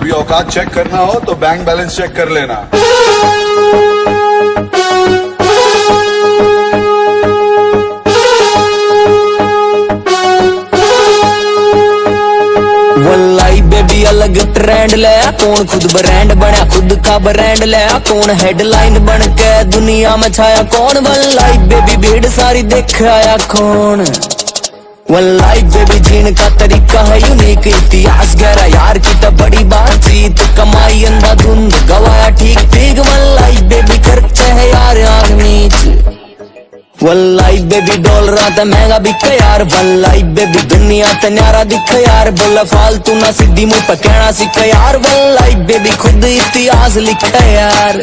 कभी औकात चेक करना हो तो बैंक बैलेंस चेक कर लेना। बेबी अलग ट्रेंड ले, कौन खुद ब्रांड बना, खुद का ब्रांड ले, कौन हेडलाइन बन के दुनिया में छाया, कौन? वल्लाई बेबी भीड़ सारी देख आया, कौन? वल्लाई बेबी जीन का तरीका है यूनिक इतिहास। गहरा यार की तो बड़ी बातचीत। कमाई, अंधाधुंध, गवाया ठीक ठीक। वल्लाई बेबी खर्चे है यार आग नीच वल्लाई बेबी डॉलर ते महँगा बिक यार। वल्लाई बेबी दुनिया ते न्यारा दिख यार। बोला, फालतू ना सीधी मुँह पे कहना यार। वल्लाई बेबी खुद इतिहास लिख यार।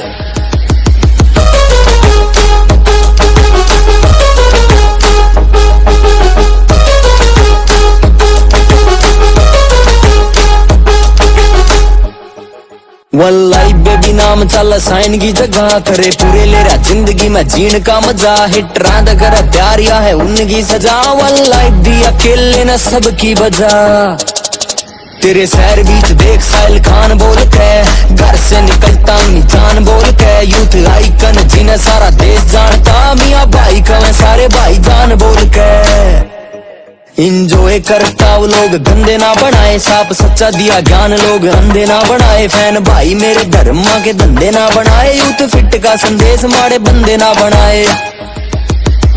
वल्लाई बेबी नाम चल साइन की जगह करे पूरे ले रहा ज़िंदगी। में जीन का मज़ा हिट रांद कर प्यारिया है उनकी सजा। वल्लाई दी अकेले न सबकी बजा तेरे शहर बीच देख, साहिल खान बोल के घर से निकलता हूँ, जान बोल के यूथ आइकन जिन्हें सारा देश जानता। मिया भाई का मैं सारे भाई जान बोल के इंजॉय करता वो लोग, धंधे ना बनाए साफ़ सच्चा दिया ज्ञान लोग अंधे ना बनाए फ़ैन। भाई मेरे धर्म के धंधे ना बनाए, यूथ फिट का संदेश मारे बंदे ना बनाए।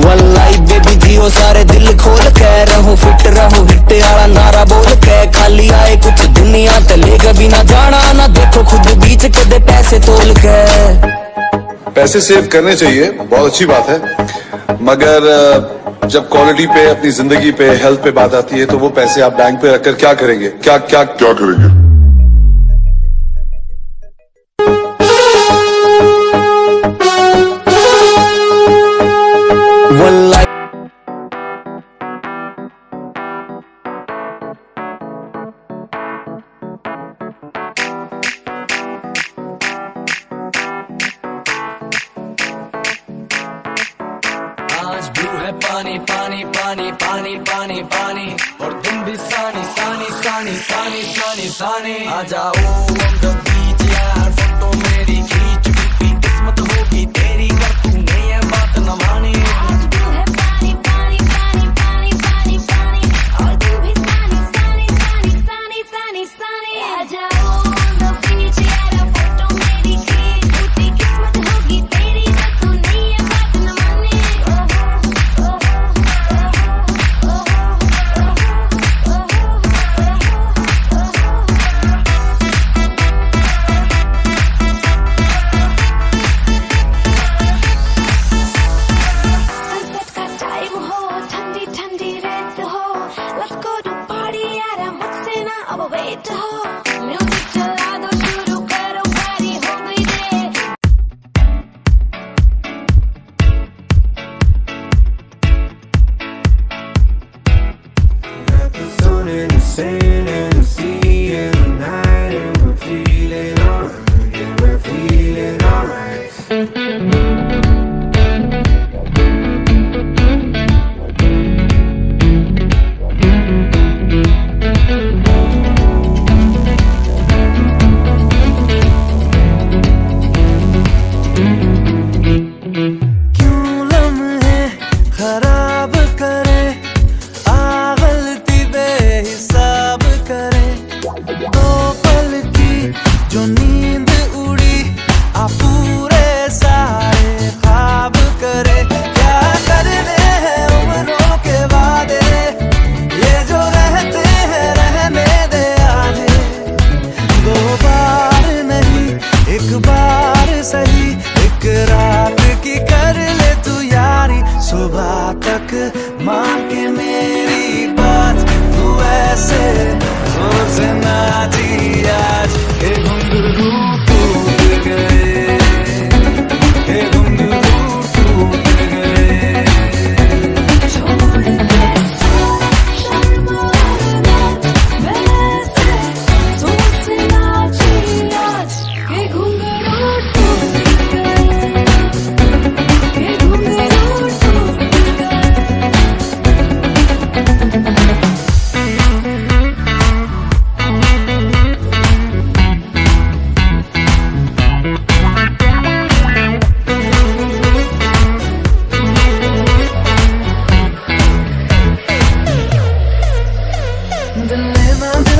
वल्लाई बेबी जियो, सारे दिल खोल के रहो, फिट रहो, हिट वाला नारा बोल के। खाली आए कुछ दुनिया ते ले कभी ना जाना, ना देखो खुद बीच कदे पैसे तोल के। पैसे सेव करने चाहिए, बहुत अच्छी बात है। मगर जब क्वालिटी पे अपनी ज़िंदगी पे हेल्थ पे बात आती है तो वो पैसे आप बैंक पे रखकर क्या करेंगे? क्या क्या क्या करेंगे? आज है पानी पानी पानी पानी पानी पानी। और तुम भी सानी सानी सानी सानी सानी सानी। आ जाओ say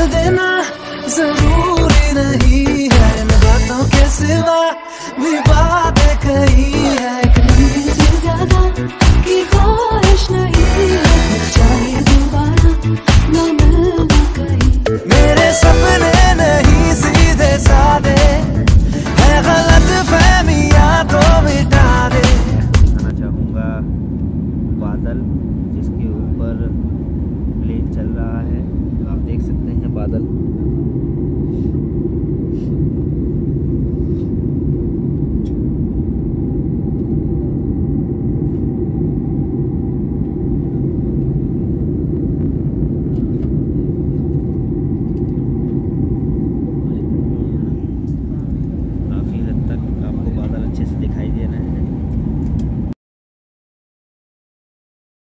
than I deserve.